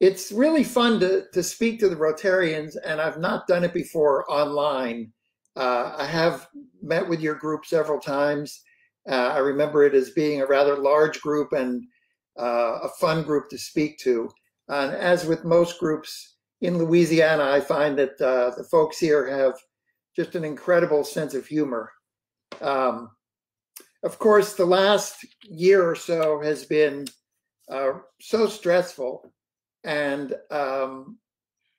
it's really fun to, to speak to the Rotarians, and I've not done it before online. Uh, I have met with your group several times. Uh, I remember it as being a rather large group and uh, a fun group to speak to. And as with most groups in Louisiana, I find that uh, the folks here have just an incredible sense of humor. Um, of course, the last year or so has been uh, so stressful and um,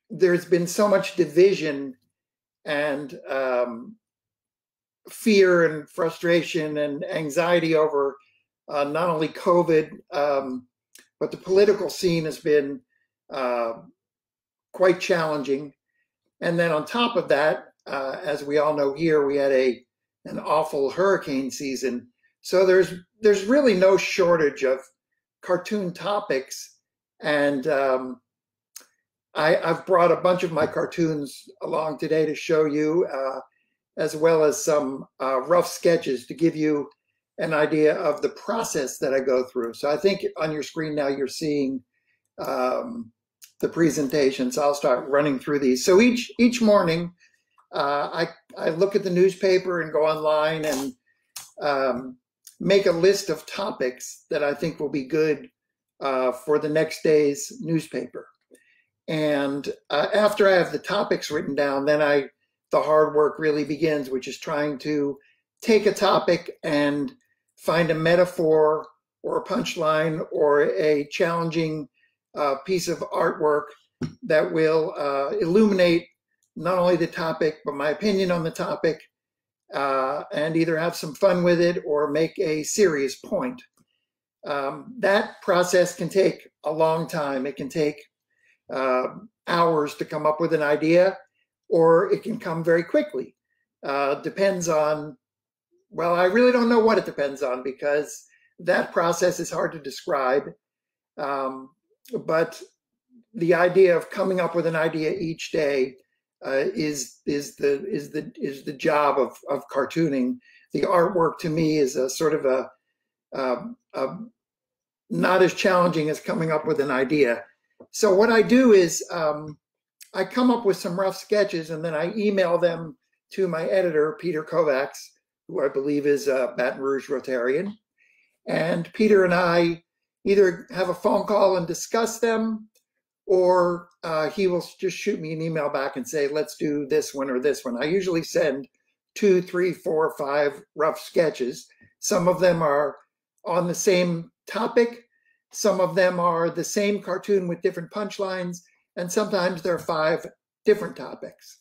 there's been so much division and um, fear and frustration and anxiety over uh, not only COVID, um, but the political scene has been uh, quite challenging. And then on top of that, uh, as we all know here, we had a an awful hurricane season. So there's there's really no shortage of cartoon topics and um, I, have brought a bunch of my cartoons along today to show you, uh, as well as some uh, rough sketches to give you an idea of the process that I go through. So I think on your screen now you're seeing um, the presentation. So I'll start running through these. So each each morning, uh, I I look at the newspaper and go online and um, make a list of topics that I think will be good uh, for the next day's newspaper. And uh, after I have the topics written down, then I the hard work really begins, which is trying to take a topic and find a metaphor or a punchline or a challenging uh, piece of artwork that will uh, illuminate not only the topic but my opinion on the topic uh, and either have some fun with it or make a serious point. Um, that process can take a long time. It can take uh, hours to come up with an idea, or it can come very quickly. Uh, depends on, well, I really don't know what it depends on because that process is hard to describe. Um, but the idea of coming up with an idea each day uh, is is the is the is the job of of cartooning. The artwork to me is a sort of a um, um, not as challenging as coming up with an idea. So what I do is um, I come up with some rough sketches and then I email them to my editor, Peter Kovacs, who I believe is a Baton Rouge Rotarian. And Peter and I either have a phone call and discuss them, or uh, he will just shoot me an email back and say, let's do this one or this one. I usually send two, three, four, five rough sketches. Some of them are on the same topic. Some of them are the same cartoon with different punchlines, and sometimes there are five different topics.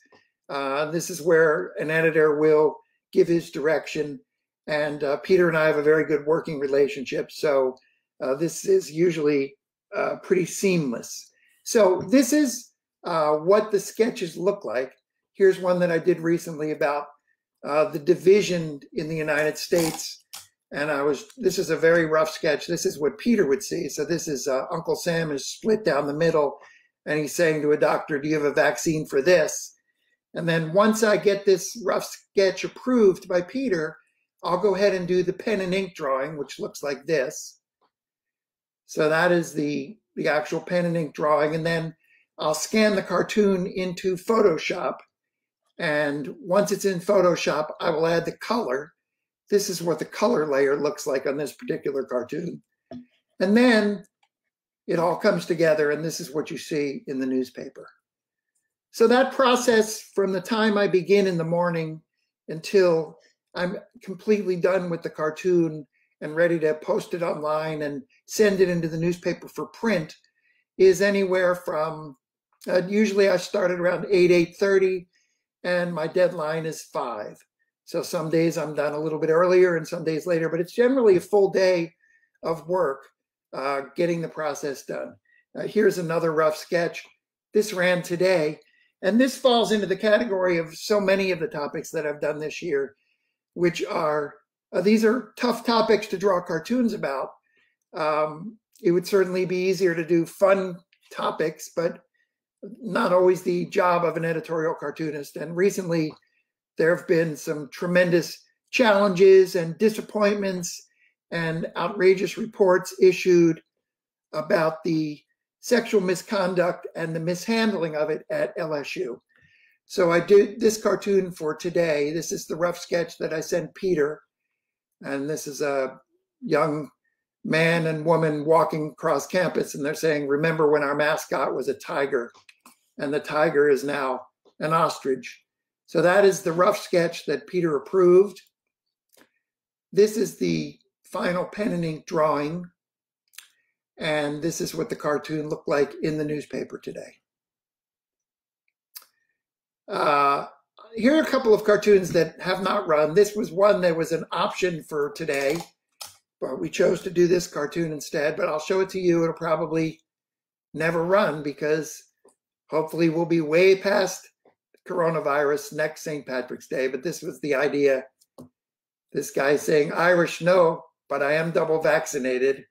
Uh, this is where an editor will give his direction, and uh, Peter and I have a very good working relationship, so uh, this is usually uh, pretty seamless. So this is uh, what the sketches look like. Here's one that I did recently about uh, the division in the United States and I was, this is a very rough sketch. This is what Peter would see. So this is uh, Uncle Sam is split down the middle and he's saying to a doctor, do you have a vaccine for this? And then once I get this rough sketch approved by Peter, I'll go ahead and do the pen and ink drawing, which looks like this. So that is the, the actual pen and ink drawing. And then I'll scan the cartoon into Photoshop. And once it's in Photoshop, I will add the color this is what the color layer looks like on this particular cartoon. And then it all comes together and this is what you see in the newspaper. So that process from the time I begin in the morning until I'm completely done with the cartoon and ready to post it online and send it into the newspaper for print is anywhere from uh, usually I start at around 8 8:30 and my deadline is 5 so some days I'm done a little bit earlier and some days later, but it's generally a full day of work uh, getting the process done. Uh, here's another rough sketch. This ran today, and this falls into the category of so many of the topics that I've done this year, which are uh, these are tough topics to draw cartoons about. Um, it would certainly be easier to do fun topics, but not always the job of an editorial cartoonist. And recently, there have been some tremendous challenges and disappointments and outrageous reports issued about the sexual misconduct and the mishandling of it at LSU. So I did this cartoon for today. This is the rough sketch that I sent Peter. And this is a young man and woman walking across campus, and they're saying, Remember when our mascot was a tiger, and the tiger is now an ostrich. So that is the rough sketch that Peter approved. This is the final pen and ink drawing. And this is what the cartoon looked like in the newspaper today. Uh, here are a couple of cartoons that have not run. This was one that was an option for today, but we chose to do this cartoon instead. But I'll show it to you. It'll probably never run because hopefully we'll be way past coronavirus next St. Patrick's Day. But this was the idea. This guy saying, Irish, no, but I am double vaccinated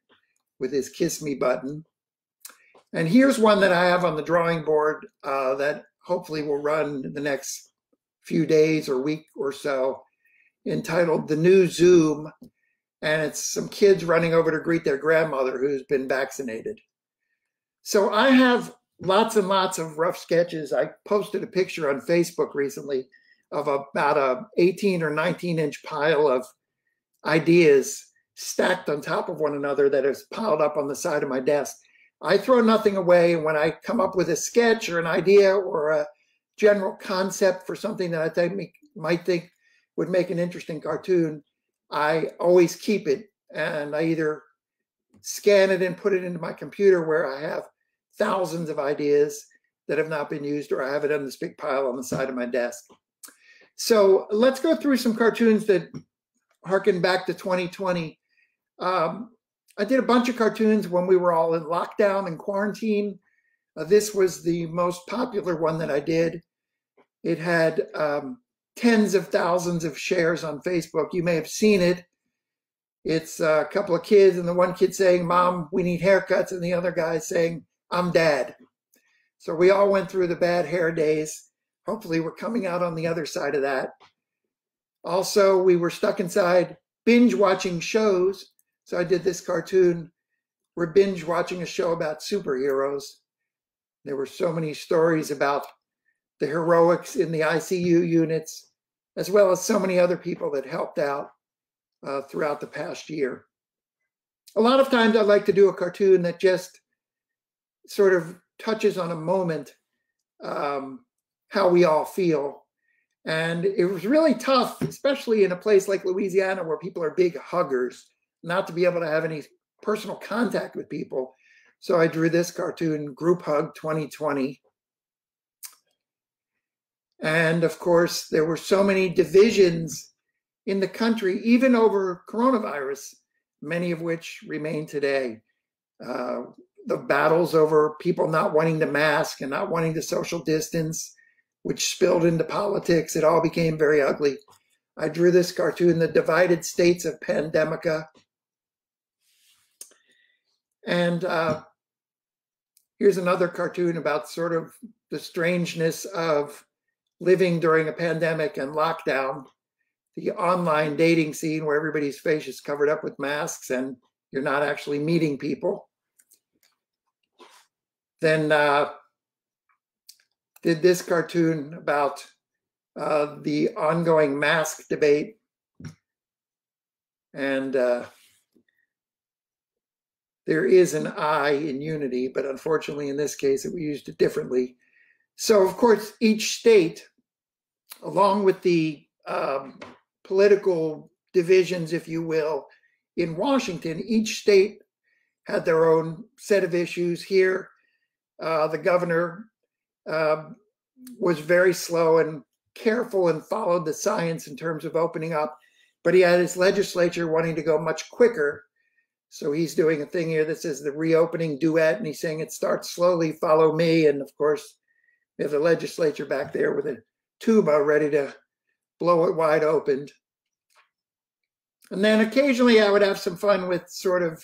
with his kiss me button. And here's one that I have on the drawing board uh, that hopefully will run in the next few days or week or so, entitled The New Zoom. And it's some kids running over to greet their grandmother who's been vaccinated. So I have lots and lots of rough sketches. I posted a picture on Facebook recently of about a 18 or 19 inch pile of ideas stacked on top of one another that is piled up on the side of my desk. I throw nothing away. When I come up with a sketch or an idea or a general concept for something that I think might think would make an interesting cartoon, I always keep it and I either scan it and put it into my computer where I have thousands of ideas that have not been used, or I have it on this big pile on the side of my desk. So let's go through some cartoons that harken back to 2020. Um, I did a bunch of cartoons when we were all in lockdown and quarantine. Uh, this was the most popular one that I did. It had um, tens of thousands of shares on Facebook. You may have seen it. It's a couple of kids, and the one kid saying, Mom, we need haircuts, and the other guy saying, I'm dad. So we all went through the bad hair days. Hopefully, we're coming out on the other side of that. Also, we were stuck inside binge watching shows so I did this cartoon. We're binge watching a show about superheroes. There were so many stories about the heroics in the ICU units, as well as so many other people that helped out uh, throughout the past year. A lot of times I like to do a cartoon that just sort of touches on a moment, um, how we all feel. And it was really tough, especially in a place like Louisiana where people are big huggers not to be able to have any personal contact with people. So I drew this cartoon, Group Hug 2020. And of course, there were so many divisions in the country, even over coronavirus, many of which remain today. Uh, the battles over people not wanting to mask and not wanting to social distance, which spilled into politics, it all became very ugly. I drew this cartoon, The Divided States of Pandemica, and uh, here's another cartoon about sort of the strangeness of living during a pandemic and lockdown, the online dating scene where everybody's face is covered up with masks and you're not actually meeting people. Then uh, did this cartoon about uh, the ongoing mask debate. And uh, there is an I in unity, but unfortunately in this case it, we used it differently. So of course each state, along with the um, political divisions, if you will, in Washington, each state had their own set of issues. Here, uh, the governor uh, was very slow and careful and followed the science in terms of opening up, but he had his legislature wanting to go much quicker so he's doing a thing here that says the reopening duet, and he's saying it starts slowly, follow me. And of course, we have the legislature back there with a tuba ready to blow it wide open. And then occasionally I would have some fun with sort of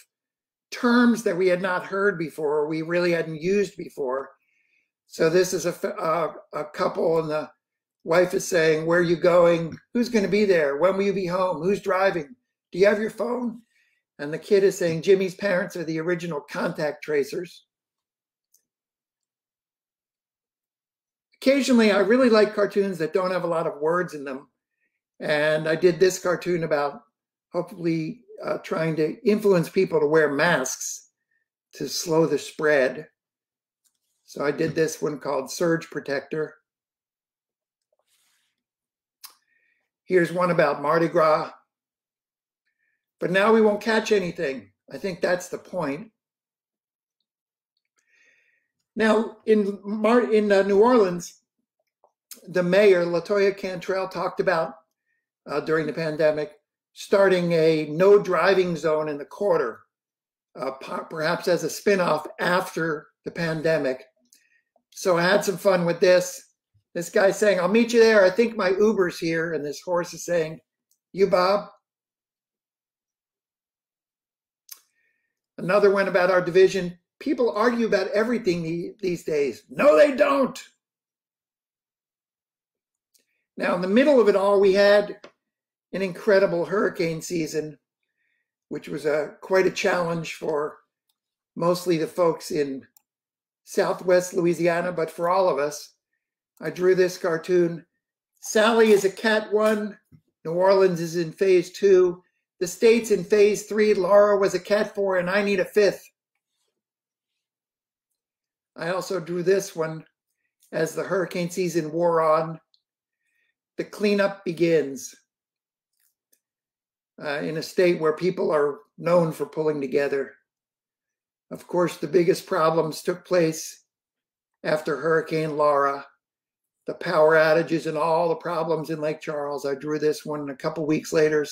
terms that we had not heard before, we really hadn't used before. So this is a, a, a couple, and the wife is saying, "Where are you going? Who's going to be there? When will you be home? Who's driving? Do you have your phone?" And the kid is saying, "Jimmy's parents are the original contact tracers." Occasionally, I really like cartoons that don't have a lot of words in them, and I did this cartoon about hopefully uh, trying to influence people to wear masks to slow the spread. So I did this one called Surge Protector. Here's one about Mardi Gras. But now we won't catch anything. I think that's the point. Now, in Mar- in uh, New Orleans, the mayor Latoya Cantrell talked about uh, during the pandemic starting a no driving zone in the quarter, uh, perhaps as a spinoff after the pandemic. So I had some fun with this. This guy saying, "I'll meet you there. I think my Uber's here," and this horse is saying, "You, Bob." Another one about our division people argue about everything these days. No, they don't. Now, in the middle of it all, we had an incredible hurricane season, which was a quite a challenge for mostly the folks in Southwest Louisiana, but for all of us. I drew this cartoon. Sally is a cat one. New Orleans is in phase two. The state's in phase three. Laura was a cat four, and I need a fifth. I also drew this one as the hurricane season wore on. The cleanup begins uh, in a state where people are known for pulling together. Of course, the biggest problems took place after Hurricane Laura, the power outages and all the problems in Lake Charles. I drew this one a couple weeks later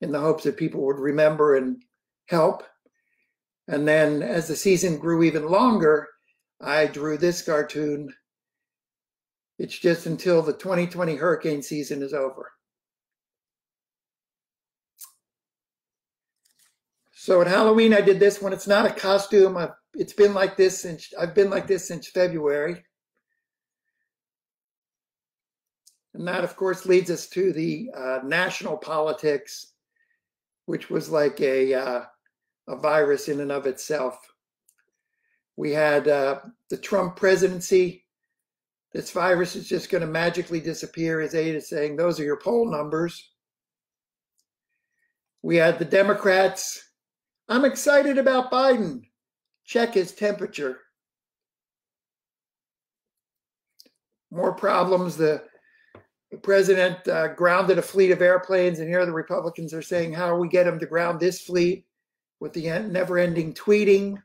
in the hopes that people would remember and help. And then as the season grew even longer, I drew this cartoon. It's just until the 2020 hurricane season is over. So at Halloween, I did this one. It's not a costume. I've, it's been like this since I've been like this since February. And that, of course, leads us to the uh, national politics, which was like a uh, a virus in and of itself. We had uh, the Trump presidency. This virus is just going to magically disappear, as Ada is saying. Those are your poll numbers. We had the Democrats. I'm excited about Biden. Check his temperature. More problems. The, the president uh, grounded a fleet of airplanes, and here the Republicans are saying, How we get him to ground this fleet with the never ending tweeting?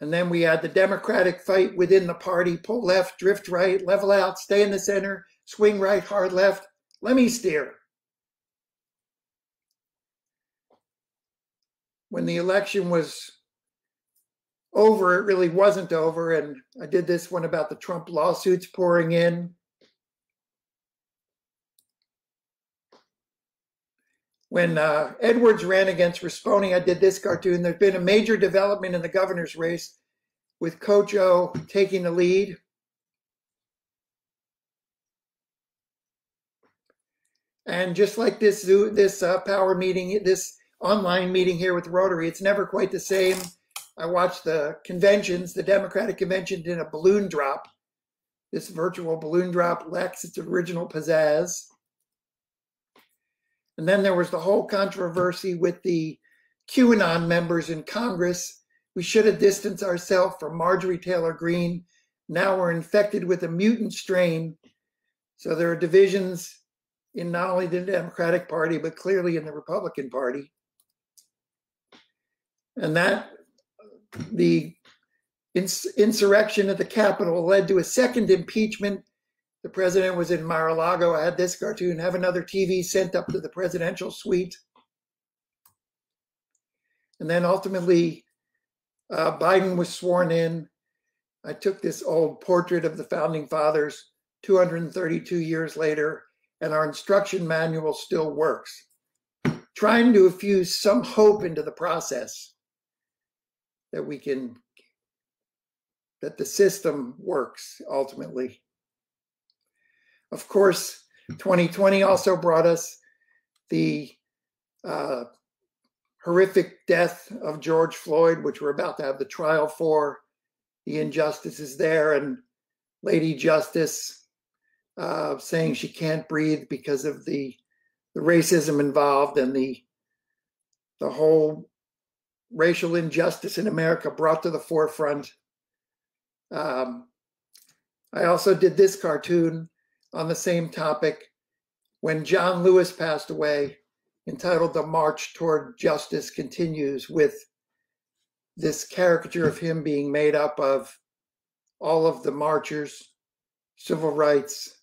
And then we had the Democratic fight within the party pull left, drift right, level out, stay in the center, swing right, hard left. Let me steer. When the election was over, it really wasn't over. And I did this one about the Trump lawsuits pouring in. when uh, Edwards ran against Rispone, I did this cartoon. There's been a major development in the governor's race with Kocho taking the lead. And just like this this uh, power meeting, this online meeting here with Rotary, it's never quite the same. I watched the conventions. The Democratic convention did a balloon drop. This virtual balloon drop lacks its original pizzazz. And then there was the whole controversy with the QAnon members in Congress. We should have distanced ourselves from Marjorie Taylor Greene. Now we're infected with a mutant strain. So there are divisions in not only the Democratic Party, but clearly in the Republican Party. And that, the ins- insurrection at the Capitol led to a second impeachment the president was in Mar-a-Lago. I had this cartoon, have another TV sent up to the presidential suite. And then ultimately, uh, Biden was sworn in. I took this old portrait of the founding fathers 232 years later, and our instruction manual still works. Trying to infuse some hope into the process that we can, that the system works ultimately. Of course, 2020 also brought us the uh, horrific death of George Floyd, which we're about to have the trial for, the injustices there, and Lady Justice uh, saying she can't breathe because of the the racism involved and the the whole racial injustice in America brought to the forefront. Um, I also did this cartoon on the same topic when John Lewis passed away, entitled The March Toward Justice Continues, with this caricature of him being made up of all of the marchers, civil rights,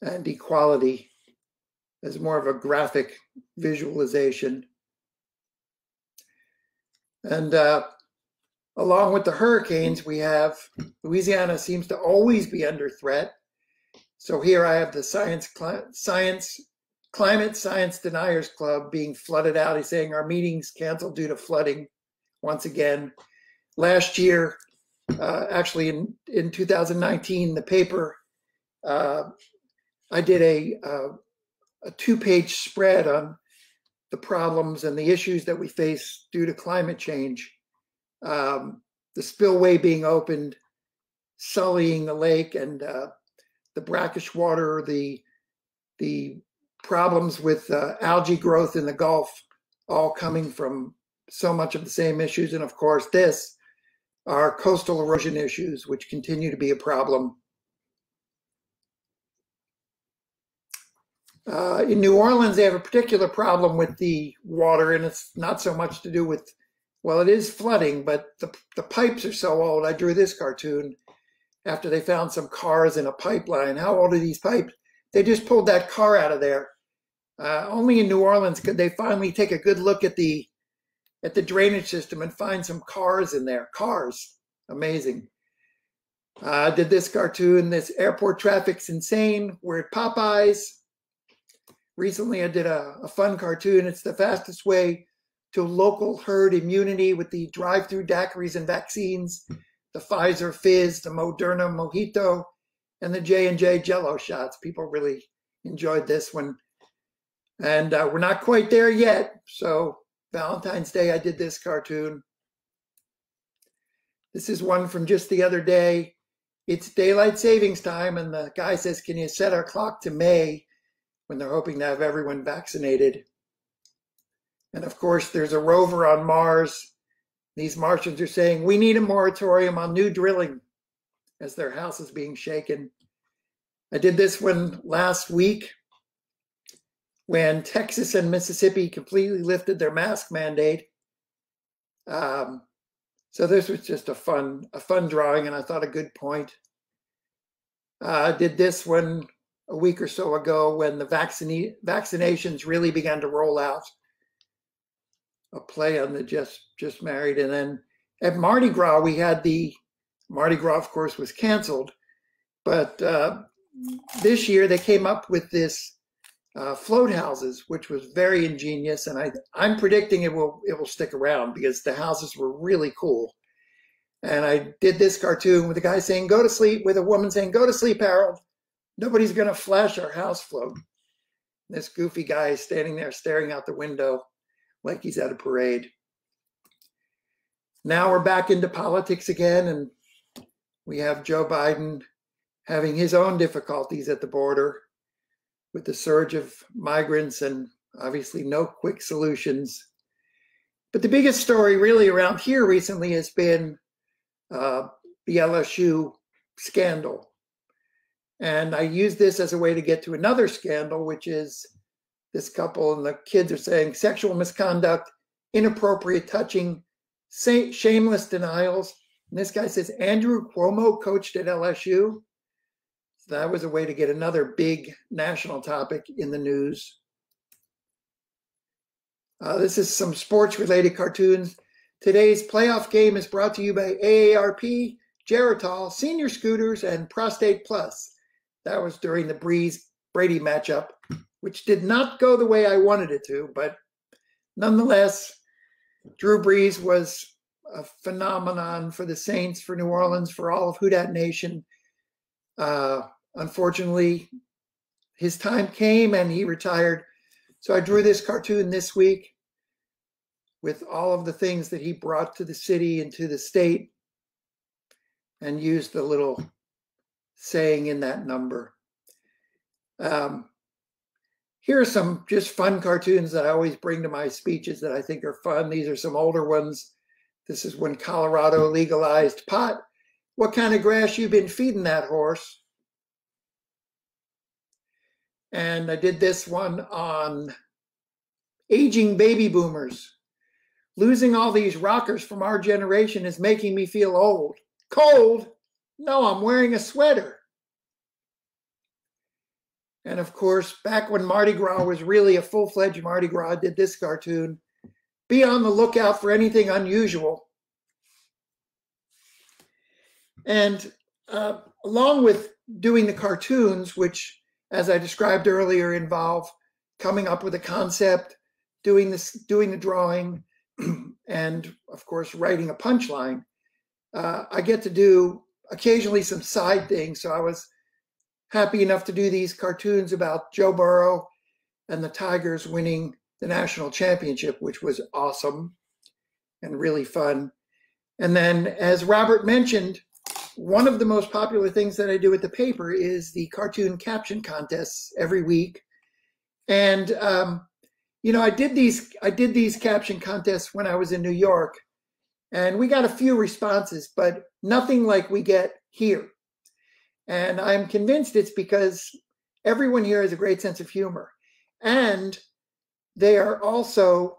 and equality as more of a graphic visualization. And uh, along with the hurricanes, we have Louisiana seems to always be under threat. So here I have the science, science, climate science deniers club being flooded out. He's saying our meetings canceled due to flooding once again. Last year, uh, actually in, in 2019, the paper, uh, I did a, uh, a two page spread on the problems and the issues that we face due to climate change. Um, the spillway being opened, sullying the lake, and uh, the brackish water, the the problems with uh, algae growth in the Gulf, all coming from so much of the same issues. And of course, this are coastal erosion issues, which continue to be a problem. Uh, in New Orleans, they have a particular problem with the water, and it's not so much to do with, well, it is flooding, but the, the pipes are so old. I drew this cartoon after they found some cars in a pipeline. How old are these pipes? They just pulled that car out of there. Uh, only in New Orleans could they finally take a good look at the at the drainage system and find some cars in there. Cars, amazing. Uh, did this cartoon. This airport traffic's insane. We're at Popeyes recently I did a, a fun cartoon. It's the fastest way to local herd immunity with the drive-through daiquiris and vaccines, the Pfizer Fizz, the Moderna Mojito, and the J and J Jello shots. People really enjoyed this one, and uh, we're not quite there yet. So Valentine's Day, I did this cartoon. This is one from just the other day. It's daylight savings time, and the guy says, "Can you set our clock to May?" When they're hoping to have everyone vaccinated. And of course, there's a rover on Mars. These Martians are saying, we need a moratorium on new drilling as their house is being shaken. I did this one last week when Texas and Mississippi completely lifted their mask mandate. Um, so this was just a fun, a fun drawing, and I thought a good point. Uh, I did this one a week or so ago when the vaccine vaccinations really began to roll out. A play on the just just married, and then at Mardi Gras we had the Mardi Gras, of course, was canceled, but uh, this year they came up with this uh, float houses, which was very ingenious, and I I'm predicting it will it will stick around because the houses were really cool. And I did this cartoon with a guy saying "Go to sleep," with a woman saying "Go to sleep, Harold." Nobody's going to flash our house float. This goofy guy is standing there staring out the window like he's at a parade. Now we're back into politics again, and we have Joe Biden having his own difficulties at the border with the surge of migrants and obviously no quick solutions. But the biggest story really around here recently has been uh, the LSU scandal. And I use this as a way to get to another scandal, which is this couple and the kids are saying sexual misconduct, inappropriate touching, shameless denials. And this guy says Andrew Cuomo coached at LSU. So that was a way to get another big national topic in the news. Uh, this is some sports related cartoons. Today's playoff game is brought to you by AARP, Geritol, Senior Scooters, and Prostate Plus. That was during the Brees Brady matchup, which did not go the way I wanted it to, but nonetheless, Drew Brees was a phenomenon for the Saints, for New Orleans, for all of Who Dat Nation. Uh, unfortunately, his time came and he retired. So I drew this cartoon this week with all of the things that he brought to the city and to the state. and used the little saying in that number. Um, here are some just fun cartoons that I always bring to my speeches that I think are fun. These are some older ones. This is when Colorado legalized pot. What kind of grass you been feeding that horse? And I did this one on aging baby boomers. Losing all these rockers from our generation is making me feel old. Cold? No, I'm wearing a sweater. And of course, back when Mardi Gras was really a full fledged Mardi Gras, I did this cartoon. Be on the lookout for anything unusual. And uh, along with doing the cartoons, which, as I described earlier, involve coming up with a concept, doing this, doing the drawing, and of course, writing a punchline. Uh, I get to do occasionally some side things. So I was happy enough to do these cartoons about Joe Burrow and the Tigers winning the national championship, which was awesome and really fun. And then, as Robert mentioned, one of the most popular things that I do at the paper is the cartoon caption contests every week. And um, you know, I did these I did these caption contests when I was in New York, and we got a few responses, but nothing like we get here. And I'm convinced it's because everyone here has a great sense of humor, and they are also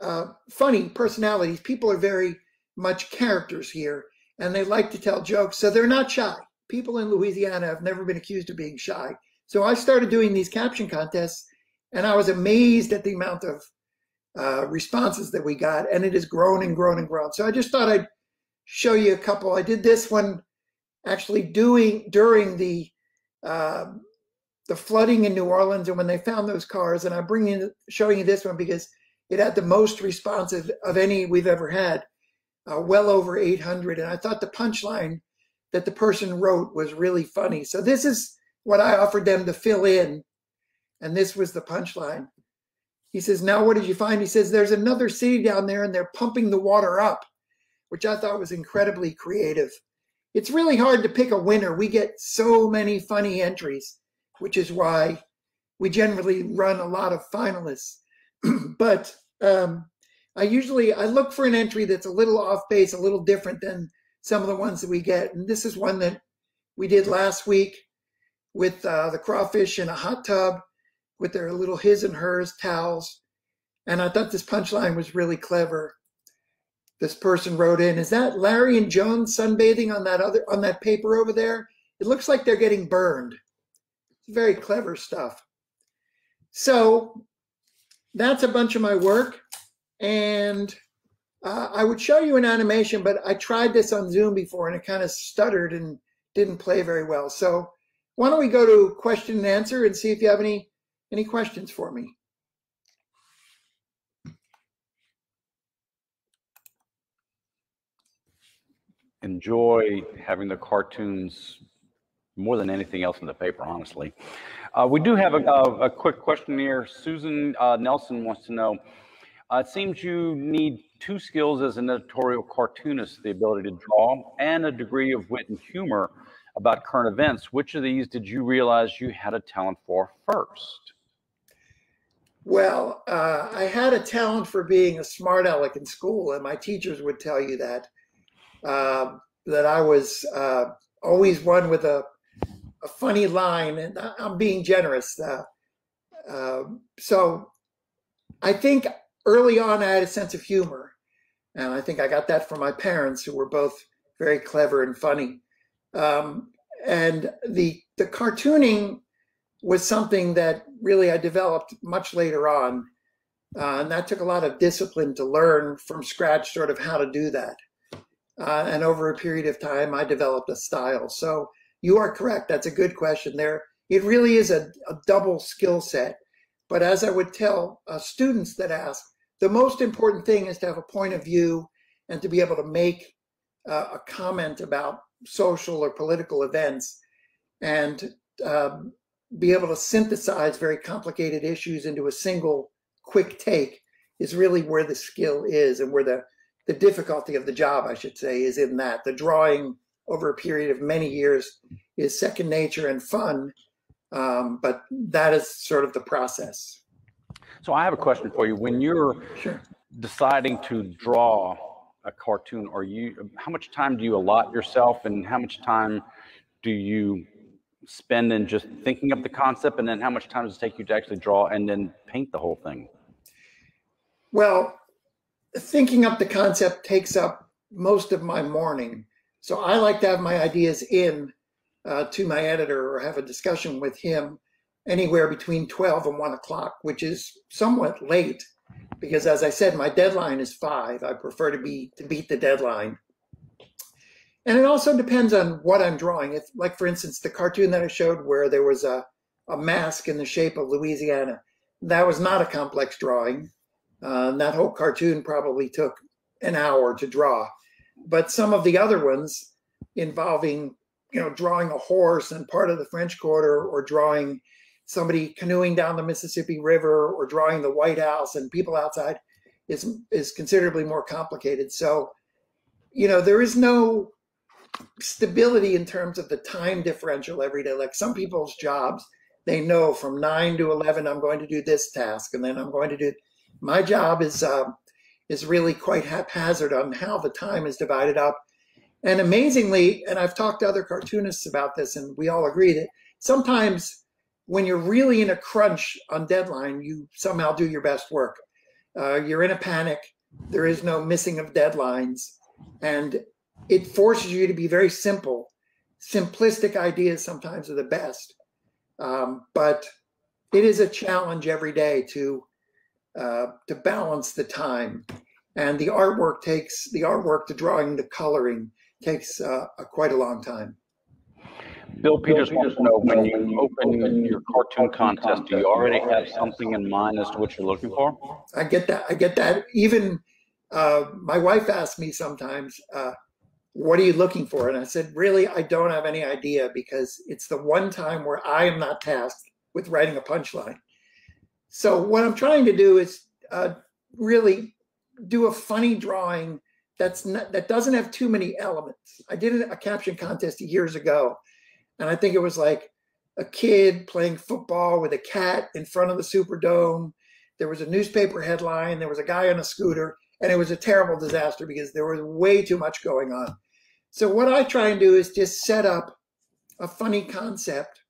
uh, funny personalities. People are very much characters here, and they like to tell jokes, so they're not shy. People in Louisiana have never been accused of being shy. So I started doing these caption contests and I was amazed at the amount of uh, responses that we got, and it has grown and grown and grown. So I just thought I'd show you a couple. I did this one actually doing during the uh, the flooding in New Orleans, and when they found those cars. And I'm bringing showing you this one because it had the most responsive of any we've ever had, uh, well over 800. And I thought the punchline that the person wrote was really funny. So this is what I offered them to fill in and this was the punchline. He says, Now what did you find? He says, There's another city down there and they're pumping the water up, which I thought was incredibly creative. It's really hard to pick a winner. We get so many funny entries, which is why we generally run a lot of finalists. but um, I usually I look for an entry that's a little off base, a little different than some of the ones that we get. And this is one that we did last week with uh, the crawfish in a hot tub with their little his and hers towels. And I thought this punchline was really clever. This person wrote in, is that Larry and Joan sunbathing on that other on that paper over there? It looks like they're getting burned. It's very clever stuff. So that's a bunch of my work. And uh, I would show you an animation, but I tried this on Zoom before and it kind of stuttered and didn't play very well. So why don't we go to question and answer and see if you have any any questions for me? Enjoy having the cartoons more than anything else in the paper, honestly. Uh, we do have a, a, a quick question here. Susan uh, Nelson wants to know, uh, it seems you need two skills as an editorial cartoonist, the ability to draw and a degree of wit and humor about current events. Which of these did you realize you had a talent for first? Well, uh, I had a talent for being a smart aleck in school, and my teachers would tell you that uh, that I was uh, always one with a a funny line, and I'm being generous. Uh, um, so, I think early on I had a sense of humor, and I think I got that from my parents, who were both very clever and funny. Um, and the the cartooning was something that really I developed much later on. Uh, and that took a lot of discipline to learn from scratch, sort of how to do that. Uh, and over a period of time, I developed a style. So you are correct. That's a good question. There, it really is a, a double skill set. But as I would tell uh, students that ask, the most important thing is to have a point of view and to be able to make uh, a comment about social or political events. And um, be able to synthesize very complicated issues into a single quick take is really where the skill is and where the the difficulty of the job i should say is in that the drawing over a period of many years is second nature and fun. Um, but that is sort of the process. So I have a question for you. When you're sure. deciding to draw a cartoon, are you how much time do you allot yourself, and how much time do you spend in just thinking up the concept, and then how much time does it take you to actually draw and then paint the whole thing? Well, thinking up the concept takes up most of my morning. So I like to have my ideas in uh, to my editor or have a discussion with him anywhere between 12 and 1 o'clock, which is somewhat late because, as I said, my deadline is 5. I prefer to be to beat the deadline. And it also depends on what I'm drawing. If, like, for instance, the cartoon that I showed where there was a, a mask in the shape of Louisiana, that was not a complex drawing. Uh, that whole cartoon probably took an hour to draw. But some of the other ones involving, you know, drawing a horse and part of the French Quarter or drawing somebody canoeing down the Mississippi River or drawing the White House and people outside is is considerably more complicated. So, you know, there is no stability in terms of the time differential every day. Like some people's jobs, they know from nine to eleven, I'm going to do this task, and then I'm going to do my job is uh, is really quite haphazard on how the time is divided up. And amazingly, and I've talked to other cartoonists about this, and we all agree that sometimes when you're really in a crunch on deadline, you somehow do your best work. Uh, you're in a panic. There is no missing of deadlines, and it forces you to be very simple. Simplistic ideas sometimes are the best, um, but it is a challenge every day to uh, to balance the time. And the artwork takes the artwork, the drawing, the coloring takes uh, a, quite a long time. Bill Peters wants to know when you open your cartoon contest, do you already have something in mind as to what you're looking for? I get that. I get that. Even uh, my wife asks me sometimes, uh, "What are you looking for?" And I said, "Really, I don't have any idea because it's the one time where I am not tasked with writing a punchline. So what I'm trying to do is uh, really do a funny drawing that's not, that doesn't have too many elements. I did a caption contest years ago, and I think it was like a kid playing football with a cat in front of the Superdome. There was a newspaper headline. There was a guy on a scooter, and it was a terrible disaster because there was way too much going on. So what I try and do is just set up a funny concept,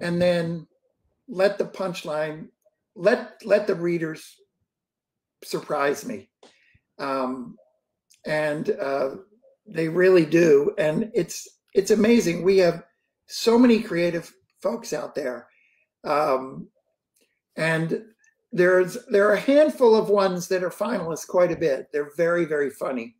and then let the punchline let let the readers surprise me, um, and uh, they really do. And it's it's amazing. We have so many creative folks out there, um, and there's there are a handful of ones that are finalists quite a bit. They're very very funny.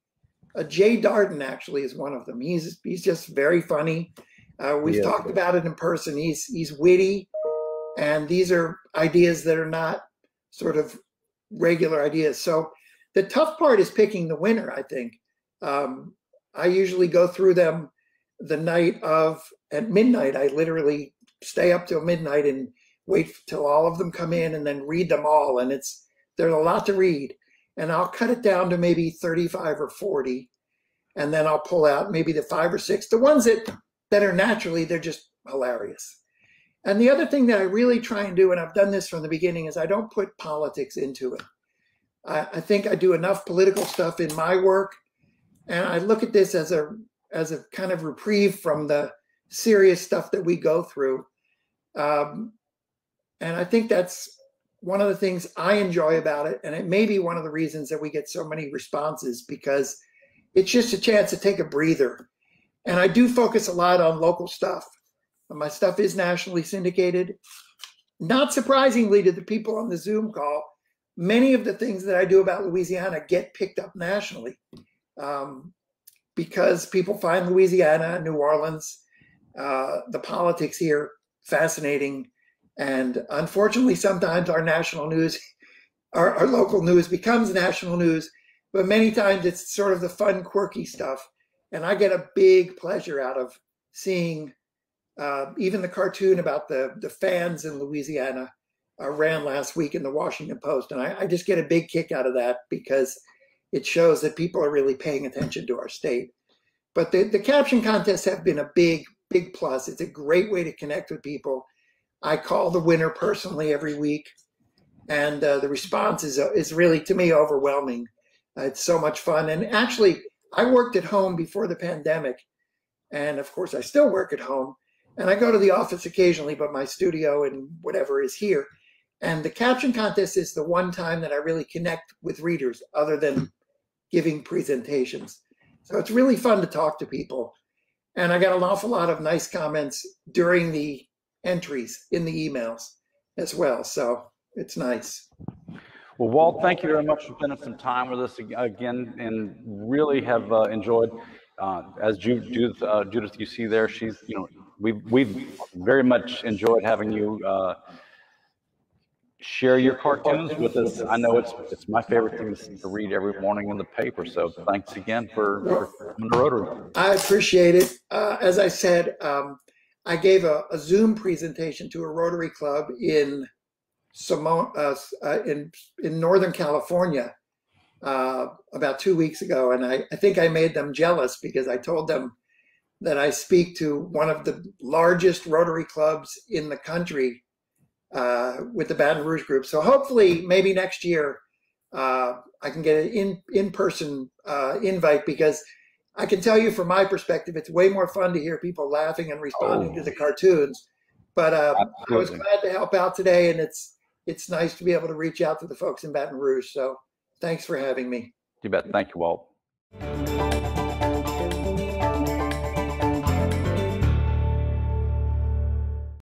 Uh, Jay Darden actually is one of them. He's he's just very funny. Uh, we've yeah. talked about it in person. He's he's witty. And these are ideas that are not sort of regular ideas. So the tough part is picking the winner, I think. Um, I usually go through them the night of, at midnight, I literally stay up till midnight and wait till all of them come in and then read them all. And it's, there's a lot to read. And I'll cut it down to maybe 35 or 40. And then I'll pull out maybe the five or six, the ones that, that are naturally, they're just hilarious. And the other thing that I really try and do, and I've done this from the beginning, is I don't put politics into it. I, I think I do enough political stuff in my work, and I look at this as a as a kind of reprieve from the serious stuff that we go through. Um, and I think that's one of the things I enjoy about it. And it may be one of the reasons that we get so many responses because it's just a chance to take a breather. And I do focus a lot on local stuff. My stuff is nationally syndicated. Not surprisingly to the people on the Zoom call, many of the things that I do about Louisiana get picked up nationally um, because people find Louisiana, New Orleans, uh, the politics here fascinating. And unfortunately, sometimes our national news, our, our local news becomes national news, but many times it's sort of the fun, quirky stuff. And I get a big pleasure out of seeing uh, even the cartoon about the the fans in Louisiana uh, ran last week in the Washington Post, and I, I, just get a big kick out of that because it shows that people are really paying attention to our state. But the, the caption contests have been a big, big plus. It's a great way to connect with people. I call the winner personally every week, and uh, the response is, uh, is really, to me, overwhelming. Uh, it's so much fun. And actually, I worked at home before the pandemic. And of course, I still work at home. And I go to the office occasionally, but my studio and whatever is here. And the caption contest is the one time that I really connect with readers other than giving presentations. So it's really fun to talk to people. And I got an awful lot of nice comments during the entries in the emails as well. So it's nice. Well, Walt, thank you very much for spending some time with us again and really have uh, enjoyed. Uh, as Judith, uh, Judith, you see there, she's, you know, we've, we've very much enjoyed having you uh, share your cartoons with us. I know it's it's my favorite thing to read every morning in the paper. So thanks again for, for coming to Rotary. I appreciate it. Uh, as I said, um, I gave a, a, Zoom presentation to a Rotary Club in Simone, uh, uh, in in Northern California uh, about two weeks ago, and I, I think I made them jealous because I told them that I speak to one of the largest Rotary clubs in the country uh, with the Baton Rouge group. So hopefully, maybe next year, uh, I can get an in in person uh, invite because I can tell you from my perspective, it's way more fun to hear people laughing and responding oh. to the cartoons. But uh, I was glad to help out today, and it's it's nice to be able to reach out to the folks in Baton Rouge. So thanks for having me. You bet. Thank you, Walt.